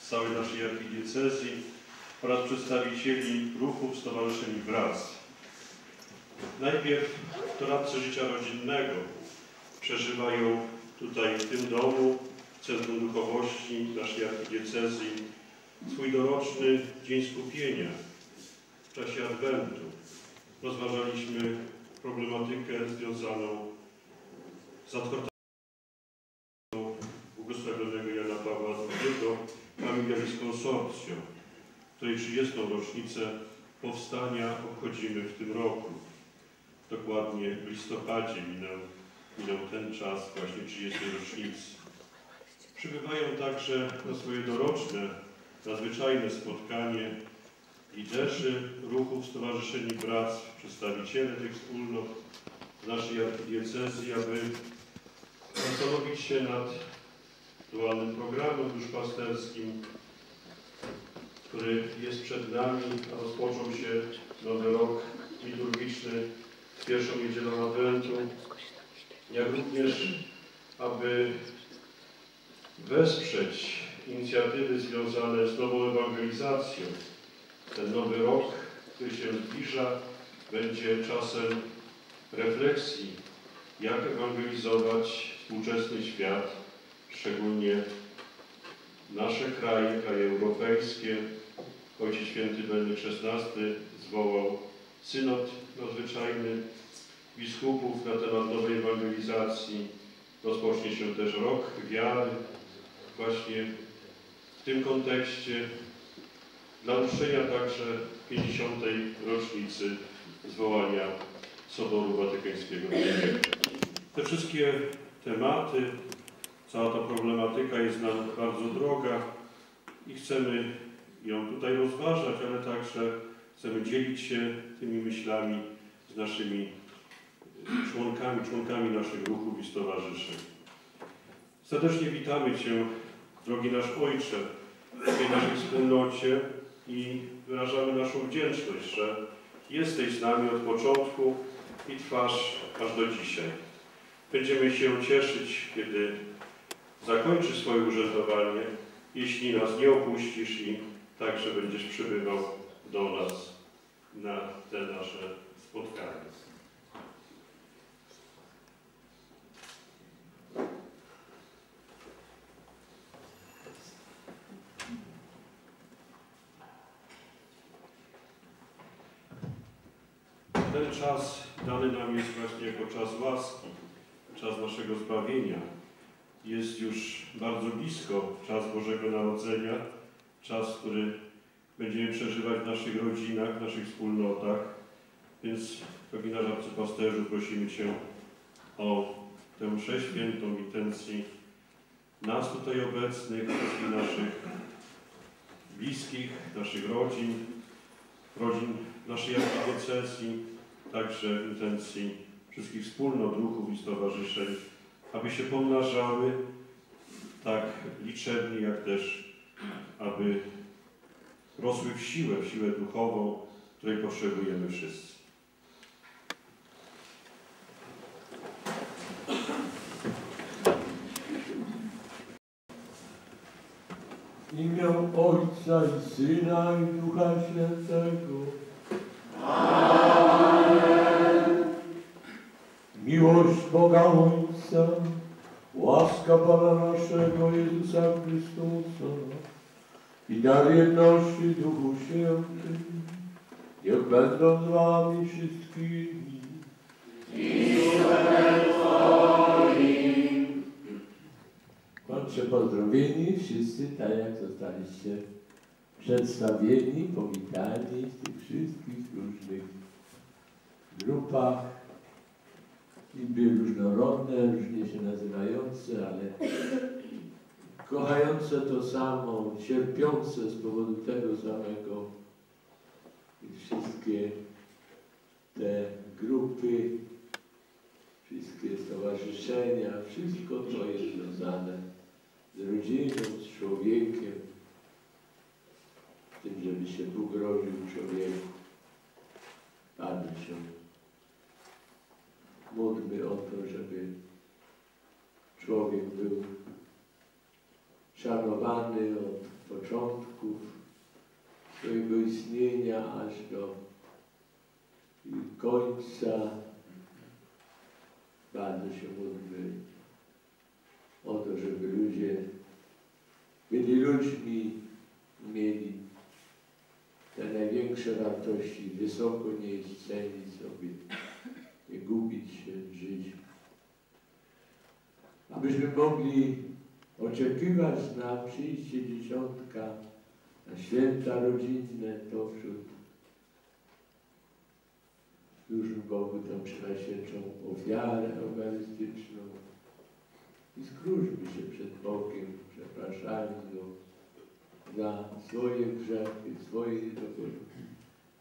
z całej naszej archidiecezji oraz przedstawicieli ruchów, stowarzyszeń bractw. Najpierw doradcy życia rodzinnego przeżywają tutaj w tym domu, w Centrum Duchowości naszej archidiecezji, swój doroczny Dzień Skupienia w czasie Adwentu. Rozważaliśmy problematykę związaną z adhortacją błogosławionego II Familiaris Consortio, której 30. rocznicę powstania obchodzimy w tym roku. Dokładnie w listopadzie minął, minął ten czas właśnie 30. rocznicy. Przybywają także na swoje doroczne, nadzwyczajne spotkanie liderzy ruchów, stowarzyszeń i bractw, przedstawiciele tych wspólnot z naszej archidiecezji, aby zastanowić się nad aktualnym programem duszpasterskim, który jest przed nami, a rozpoczął się nowy rok liturgiczny z pierwszą niedzielą Adwentu, jak również, aby wesprzeć inicjatywy związane z nową ewangelizacją. Ten nowy rok, który się zbliża, będzie czasem refleksji, jak ewangelizować współczesny świat, szczególnie nasze kraje, kraje europejskie. Ojciec Święty Benek XVI zwołał synod nadzwyczajny biskupów na temat nowej ewangelizacji. Rozpocznie się też rok wiary. Właśnie w tym kontekście dla uczczenia także 50. rocznicy zwołania Soboru Watykańskiego. Te wszystkie tematy, cała ta problematyka jest nam bardzo droga i chcemy ją tutaj rozważać, ale także chcemy dzielić się tymi myślami z naszymi członkami, członkami naszych ruchów i stowarzyszeń. Serdecznie witamy Cię, drogi nasz Ojcze, w tej naszej wspólnocie i wyrażamy naszą wdzięczność, że jesteś z nami od początku i trwasz aż do dzisiaj. Będziemy się cieszyć, kiedy zakończysz swoje urzędowanie, jeśli nas nie opuścisz i także będziesz przybywał do nas na te nasze spotkania. Ten czas dany nam jest właśnie jako czas łaski, czas naszego zbawienia. Jest już bardzo blisko czas Bożego Narodzenia, czas, który będziemy przeżywać w naszych rodzinach, w naszych wspólnotach. Więc, drogi nasz arcypasterzu, prosimy Cię o tę mszę świętą intencji nas tutaj obecnych, wszystkich naszych bliskich, naszych rodzin, rodzin naszej archidiecezji, także w intencji wszystkich wspólnot, ruchów i stowarzyszeń, aby się pomnażały tak liczebnie, jak też aby rosły w siłę, w siłę duchową, której potrzebujemy wszyscy. Imię Ojca i Syna i Ducha Świętego. Miłość Boga Ojca, łaska Pana naszego Jezusa Chrystusa i dar jedności Duchu Świętym, niech będą z Wami wszystkimi. Bądźcie pozdrowieni wszyscy, tak jak zostaliście przedstawieni, powitani w tych wszystkich różnych grupach, izby różnorodne, różnie się nazywające, ale kochające to samo, cierpiące z powodu tego samego. I wszystkie te grupy, wszystkie stowarzyszenia, wszystko to jest związane z rodziną, z człowiekiem, z tym, żeby się Bóg rodził człowieku. Padł się. Módlmy o to, żeby człowiek był szanowany od początków swojego istnienia aż do końca. Bardzo się módlmy o to, żeby ludzie byli ludźmi, mieli te największe wartości, wysoko nie cenić sobie, gubić się w życiu. Abyśmy mogli oczekiwać na przyjście dzieciątka, na święta rodzinne, to wśród już Bogu tą przenajświętszą ofiarę eucharystyczną i skróćmy się przed Bogiem, przepraszając Go za swoje grzechy, swoje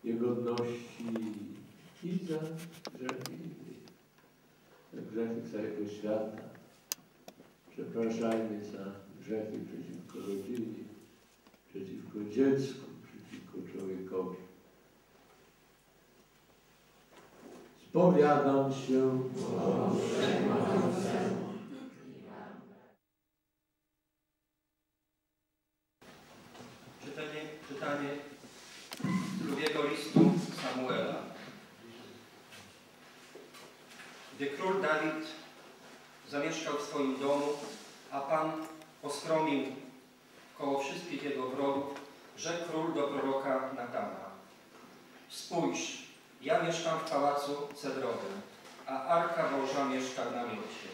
niegodności i za grzechy innych, grzechy całego świata. Przepraszajmy za grzechy przeciwko rodzinie, przeciwko dziecku, przeciwko człowiekowi. Spowiadam się. Czytanie, czytanie drugiego listu Samuela. Gdy król Dawid zamieszkał w swoim domu, a Pan poskromił koło wszystkich jego wrogów, rzekł król do proroka Natana. Spójrz, ja mieszkam w pałacu cedrowym, a Arka Boża mieszka w namiocie.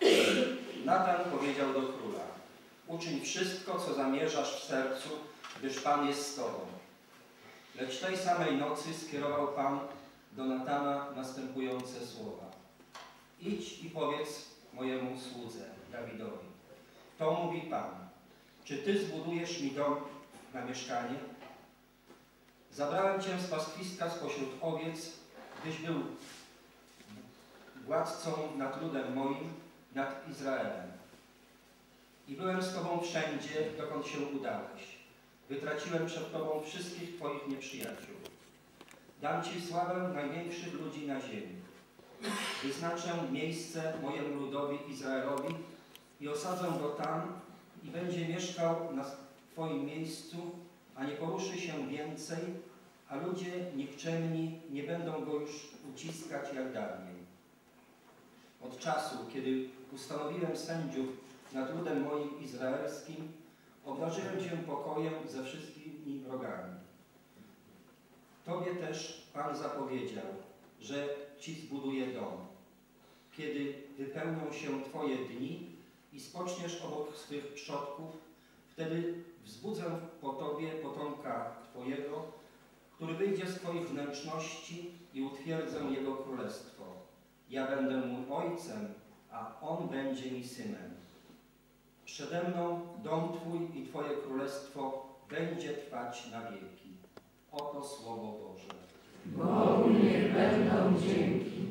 Natan powiedział do króla, uczyń wszystko, co zamierzasz w sercu, gdyż Pan jest z Tobą. Lecz tej samej nocy skierował Pan do Natana następujące słowa. Idź i powiedz mojemu słudze, Dawidowi. To mówi Pan. Czy Ty zbudujesz mi dom na mieszkanie? Zabrałem Cię z pastwiska spośród owiec, gdyś był władcą nad ludem moim, nad Izraelem. I byłem z Tobą wszędzie, dokąd się udałeś. Wytraciłem przed Tobą wszystkich Twoich nieprzyjaciół. Dam Ci sławę największych ludzi na ziemi. Wyznaczę miejsce mojemu ludowi Izraelowi i osadzę go tam i będzie mieszkał na Twoim miejscu, a nie poruszy się więcej, a ludzie nikczemni nie będą go już uciskać jak dawniej. Od czasu, kiedy ustanowiłem sędziów nad ludem moim izraelskim, obdarzyłem Cię pokojem ze wszystkimi wrogami. Tobie też Pan zapowiedział, że Ci zbuduje dom. Kiedy wypełnią się Twoje dni i spoczniesz obok swych przodków, wtedy wzbudzę po Tobie potomka Twojego, który wyjdzie z Twoich wnętrzności i utwierdzę Jego królestwo. Ja będę mu ojcem, a on będzie mi synem. Przede mną dom Twój i Twoje królestwo będzie trwać na wieki. Oto Słowo Boże. Bogu niech będą dzięki.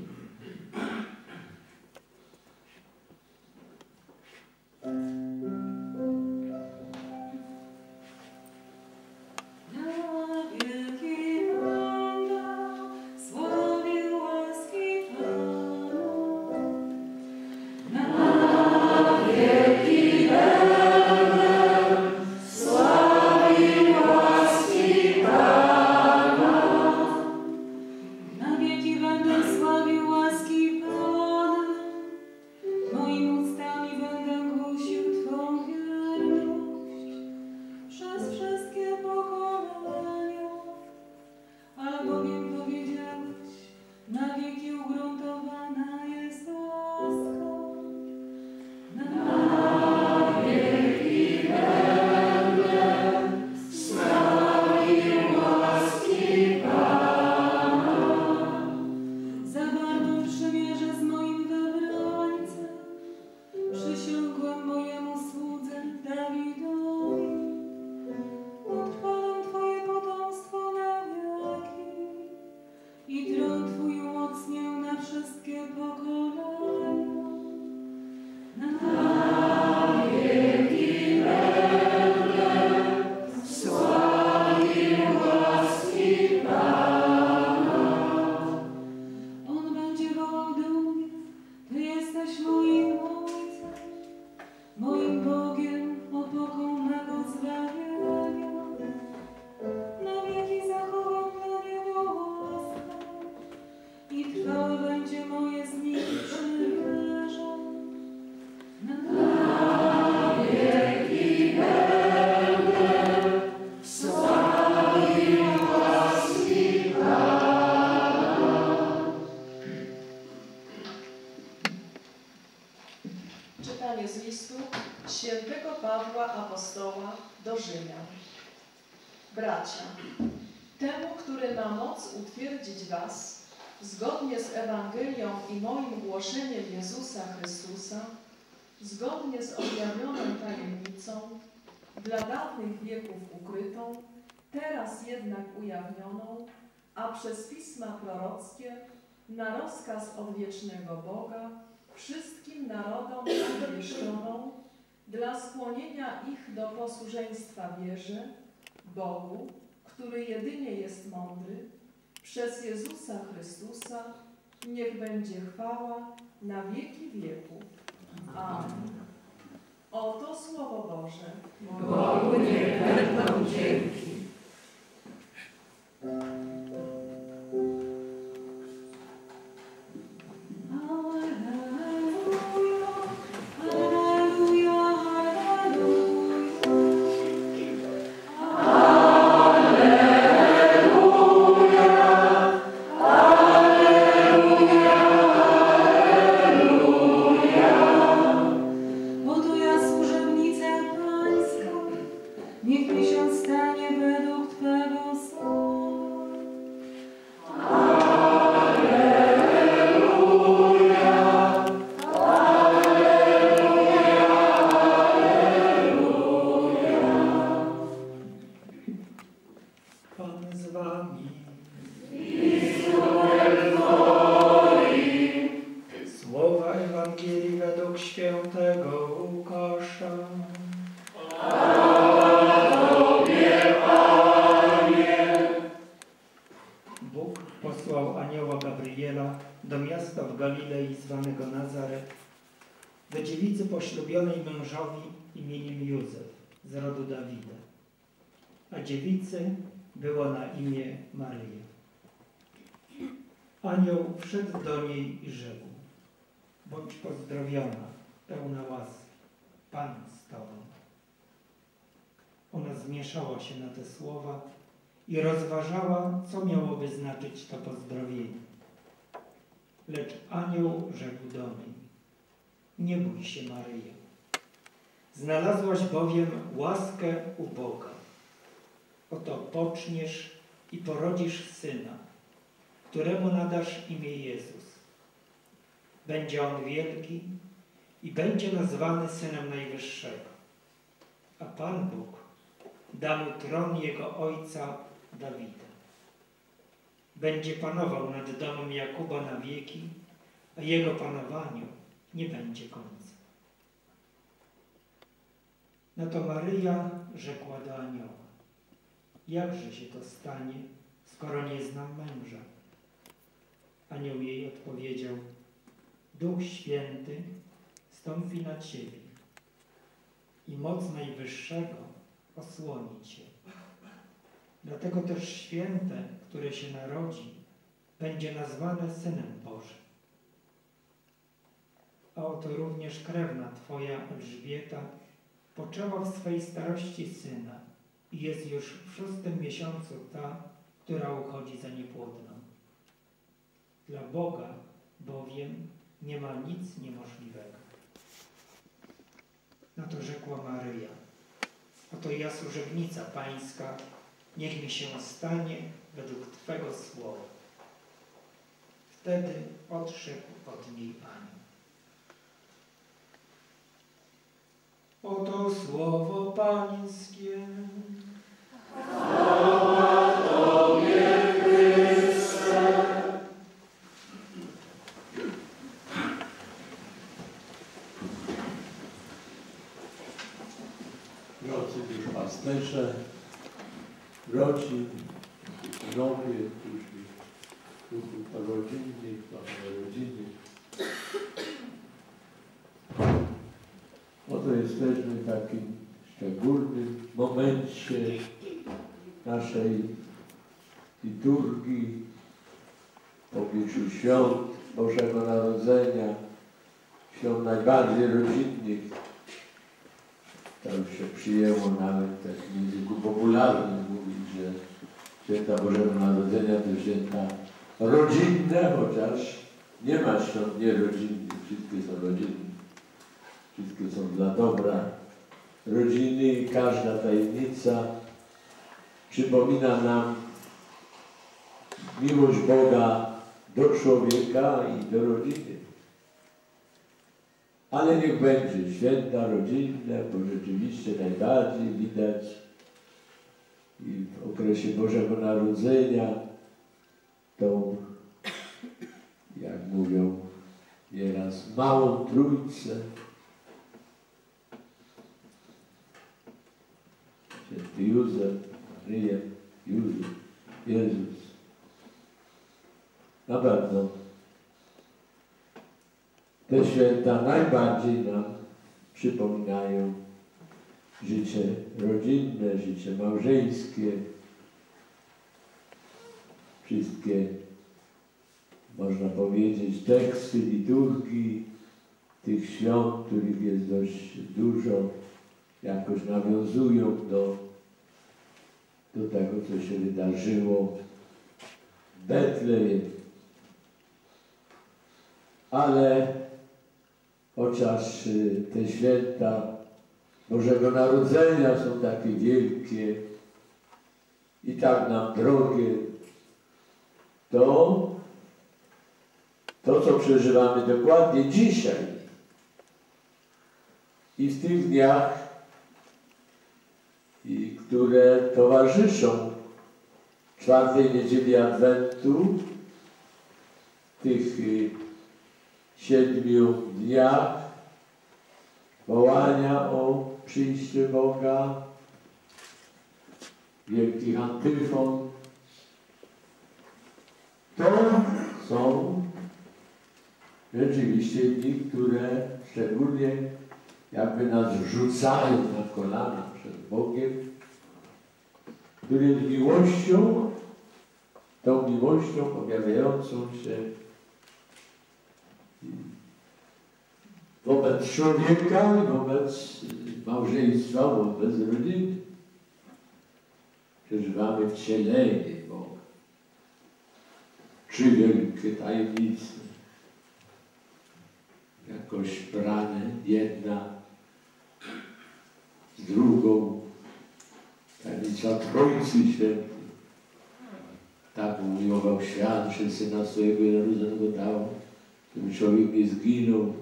Bracia, temu, który ma moc utwierdzić was, zgodnie z Ewangelią i moim głoszeniem Jezusa Chrystusa, zgodnie z objawioną tajemnicą, dla dawnych wieków ukrytą, teraz jednak ujawnioną, a przez pisma prorockie, na rozkaz odwiecznego Boga, wszystkim narodom obwieszczoną, dla skłonienia ich do posłuszeństwa wierze, Bogu, który jedynie jest mądry, przez Jezusa Chrystusa, niech będzie chwała na wieki wieków. Amen. Oto Słowo Boże. Bogu niech będą dzięki. Do dziewicy poślubionej mężowi imieniem Józef z rodu Dawida. A dziewicy było na imię Maryja. Anioł wszedł do niej i rzekł, bądź pozdrowiona, pełna łaski, Pan z Tobą. Ona zmieszała się na te słowa i rozważała, co miałoby znaczyć to pozdrowienie. Lecz anioł rzekł do niej, nie bój się Maryjo, znalazłaś bowiem łaskę u Boga. Oto poczniesz i porodzisz syna, któremu nadasz imię Jezus. Będzie on wielki i będzie nazwany Synem Najwyższego. A Pan Bóg da mu tron jego ojca Dawida. Będzie panował nad domem Jakuba na wieki, a jego panowaniu nie będzie końca. Na to Maryja rzekła do anioła, jakże się to stanie, skoro nie znam męża? Anioł jej odpowiedział, Duch Święty stąpi na Ciebie i moc Najwyższego osłoni Cię. Dlatego też święte, które się narodzi, będzie nazwane Synem Bożym. A oto również krewna Twoja Elżbieta poczęła w swej starości syna i jest już w szóstym miesiącu ta, która uchodzi za niepłodną. Dla Boga bowiem nie ma nic niemożliwego. Na to rzekła Maryja, oto ja służebnica Pańska, niech mi się stanie według Twego słowa. Wtedy odszedł od niej anioł. Oto słowo Pańskie duszpasterze, rodzin, panowie, którzy duchu rodzinnych, panowie rodziny. Oto jesteśmy w takim szczególnym momencie naszej liturgii w obliczu świąt Bożego Narodzenia, świąt najbardziej rodzinnych. Już się przyjęło nawet tak w języku popularnym mówić, że święta Bożego Narodzenia to święta rodzinne, chociaż nie ma świąt nierodzinnych, wszystkie są rodzinne. Wszystkie dla dobra rodziny i każda tajemnica przypomina nam miłość Boga do człowieka i do rodziny. Ale niech będzie święta rodzinne, bo rzeczywiście najbardziej widać i w okresie Bożego Narodzenia tą, jak mówią nieraz, małą trójcę. Święty Józef, Maryja, Józef, Jezus. Na te święta najbardziej nam przypominają życie rodzinne, życie małżeńskie, wszystkie, można powiedzieć, teksty liturgii tych świąt, których jest dość dużo, jakoś nawiązują do, do tego, co się wydarzyło w Betlejem. Ale chociaż y, te święta Bożego Narodzenia są takie wielkie i tak nam drogie, to to, co przeżywamy dokładnie dzisiaj i w tych dniach, które towarzyszą czwartej niedzieli Adwentu, tych y, siedmiu dniach wołania o przyjście Boga, wielkich antyfon. To są rzeczywiście dni, które szczególnie jakby nas rzucają na kolana przed Bogiem, który z miłością, tą miłością objawiającą się wobec człowieka, wobec małżeństwa, wobec rodziny. Przeżywamy wcielenie Boga. Trzy wielkie tajemnice. Jakoś brane jedna z drugą. Tajemnica Trójcy Świętej. Tak umiłował świat, że Syna swojego jednorodzonego dał, żeby człowiek nie zginął,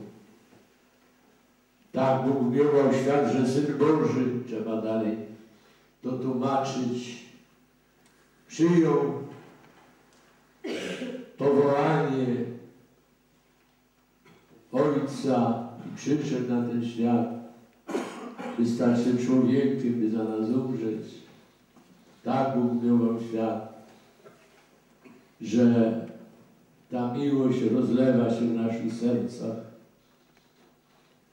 tak Bóg umiłował świat, że Syn Boży, trzeba dalej dotłumaczyć, przyjął powołanie Ojca i przyszedł na ten świat, by stać się człowiekiem, by za nas umrzeć. Tak Bóg miłował świat, że ta miłość rozlewa się w naszych sercach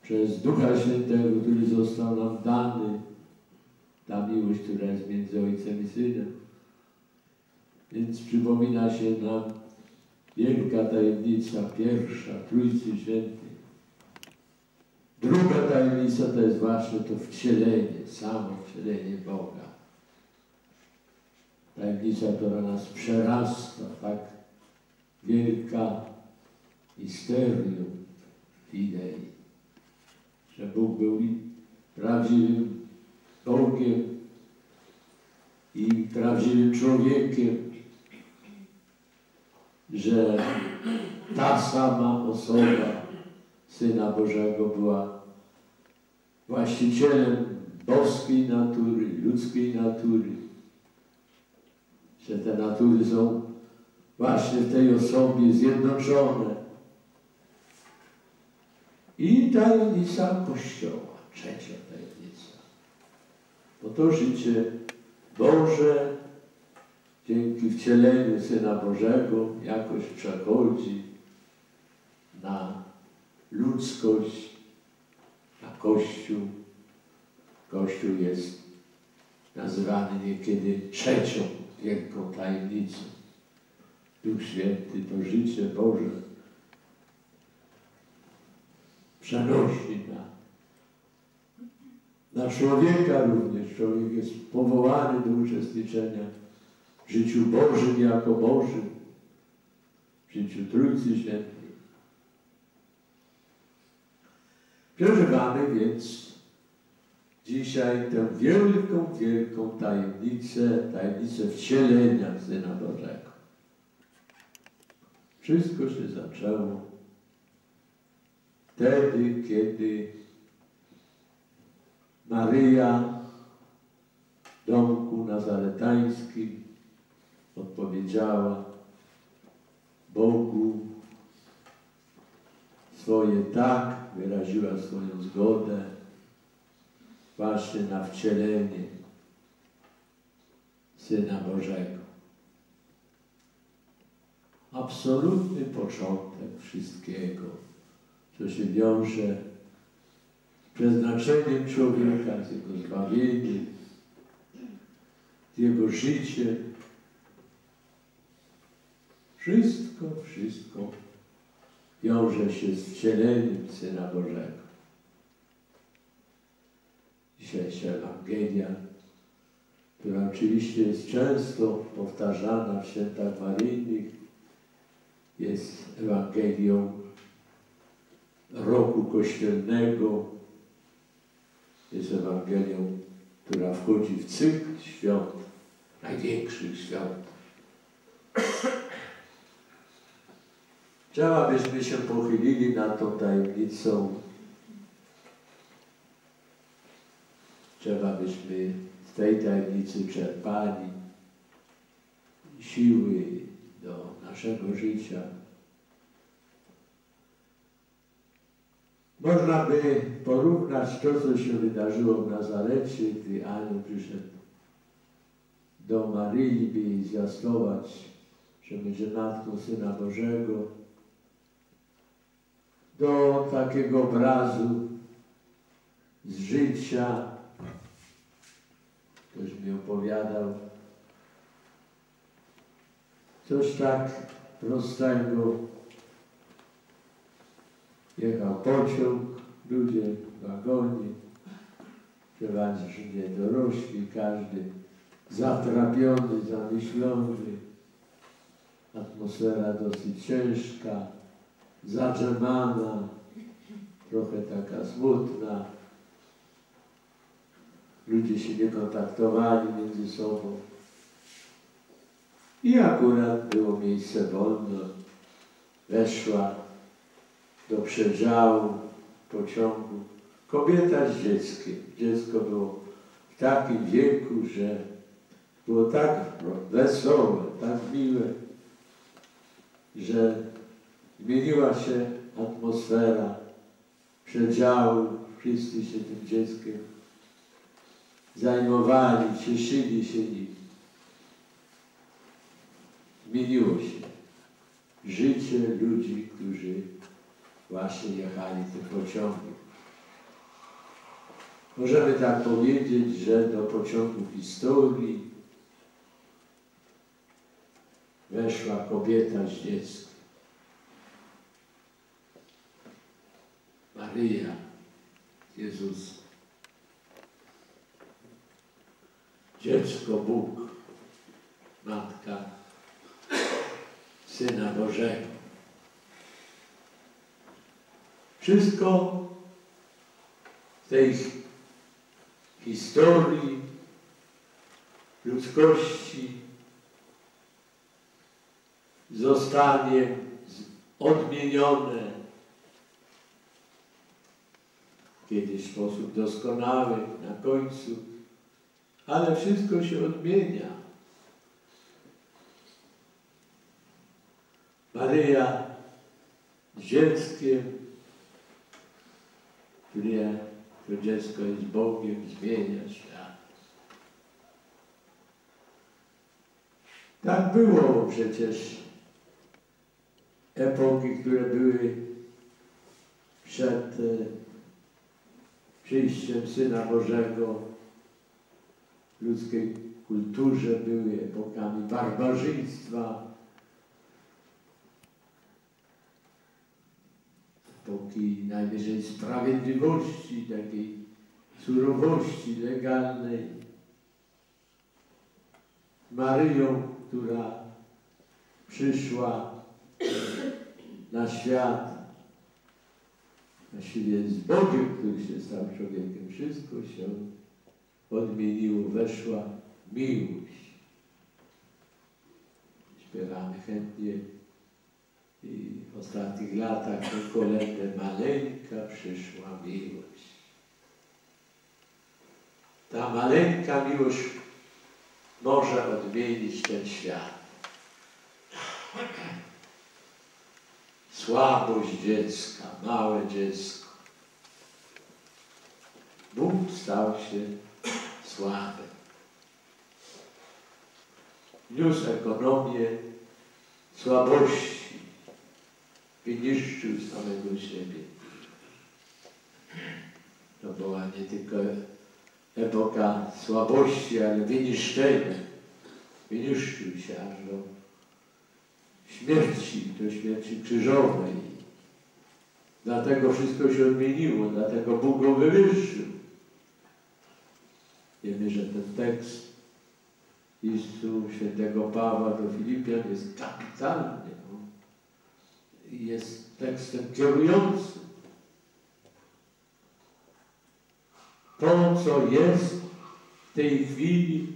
przez Ducha Świętego, który został nam dany, ta miłość, która jest między Ojcem i Synem. Więc przypomina się nam wielka tajemnica, pierwsza, Trójcy Świętej. Druga tajemnica to jest właśnie to wcielenie, samo wcielenie Boga. Tajemnica, która nas przerasta, tak? Wielka misterium idei. Że Bóg był prawdziwym Bogiem i prawdziwym człowiekiem, że ta sama osoba Syna Bożego była właścicielem boskiej natury, ludzkiej natury, że te natury są właśnie w tej osobie zjednoczone i tajemnica Kościoła, trzecia tajemnica. Bo to życie Boże dzięki wcieleniu Syna Bożego jakoś przechodzi na ludzkość, na Kościół. Kościół jest nazywany niekiedy trzecią wielką tajemnicą. Duch Święty to życie Boże przenosi na, na człowieka również. Człowiek jest powołany do uczestniczenia w życiu Bożym jako Bożym, w życiu Trójcy Świętej. Przeżywamy więc dzisiaj tę wielką, wielką tajemnicę, tajemnicę wcielenia Syna Bożego. Wszystko się zaczęło wtedy, kiedy Maryja w domku nazaretańskim odpowiedziała Bogu swoje tak, wyraziła swoją zgodę właśnie na wcielenie Syna Bożego. Absolutny początek wszystkiego, co się wiąże z przeznaczeniem człowieka, z jego zbawieniem, z jego życiem. Wszystko, wszystko wiąże się z wcieleniem Syna Bożego. Dzisiejsza Ewangelia, która oczywiście jest często powtarzana w świętach maryjnych, jest Ewangelią roku kościelnego, jest Ewangelią, która wchodzi w cykl świąt, największych świąt. Trzeba byśmy się pochylili nad tą tajemnicą. Trzeba byśmy z tej tajemnicy czerpali siły do naszego życia. Można by porównać to, co się wydarzyło w Nazarecie, gdy anioł przyszedł do Maryi, by zwiastować, że będzie matką Syna Bożego, do takiego obrazu z życia. Ktoś mi opowiadał coś tak prostego. Jechał pociąg, ludzie w wagonie, przeważnie dorośli, każdy zatrapiony, zamyślony. Atmosfera dosyć ciężka, zadrzemana, trochę taka smutna. Ludzie się nie kontaktowali między sobą. I akurat było miejsce wolne. Weszła do przedziału pociągu kobieta z dzieckiem. Dziecko było w takim wieku, że było tak wesołe, tak miłe, że zmieniła się atmosfera przedziału. Wszyscy się tym dzieckiem zajmowali, cieszyli się nim. Zmieniło się życie ludzi, którzy właśnie jechali tym pociągiem. Możemy tak powiedzieć, że do pociągu historii weszła kobieta z dzieckiem. Maryja, Jezus. Dziecko Bóg, Matka Syna Bożego. Wszystko w tej historii ludzkości zostanie odmienione kiedyś w sposób doskonały na końcu, ale wszystko się odmienia. Maryja z dzieckiem, które to dziecko jest Bogiem, zmienia świat. Tak było przecież epoki, które były przed e, przyjściem Syna Bożego w ludzkiej kulturze były epokami barbarzyństwa, epoki najwyżej sprawiedliwości, takiej surowości legalnej. Maryją, która przyszła na świat Właściwie z Bogiem, który się stał człowiekiem, wszystko się odmieniło, weszła miłość. Śpiewamy chętnie i w ostatnich latach tę kolędę maleńka przyszła miłość. Ta maleńka miłość może odmienić ten świat. Słabość dziecka, małe dziecko. Bóg stał się słaby. Niósł ekonomię słabości. Wyniszczył samego siebie. To była nie tylko epoka słabości, ale wyniszczenia. Wyniszczył się aż do śmierci, do śmierci krzyżowej. Dlatego wszystko się odmieniło, dlatego Bóg go wywyższył. Wiemy, że ten tekst listu świętego Pawła do Filipian jest kapitalny. Jest tekstem kierującym. To, co jest w tej chwili,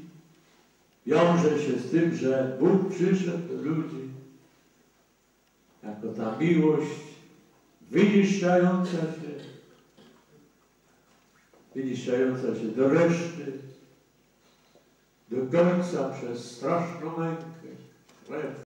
wiąże się z tym, że Bóg przyszedł do ludzi jako ta miłość wyniszczająca się, wyniszczająca się do reszty, do końca przez straszną mękę, krew,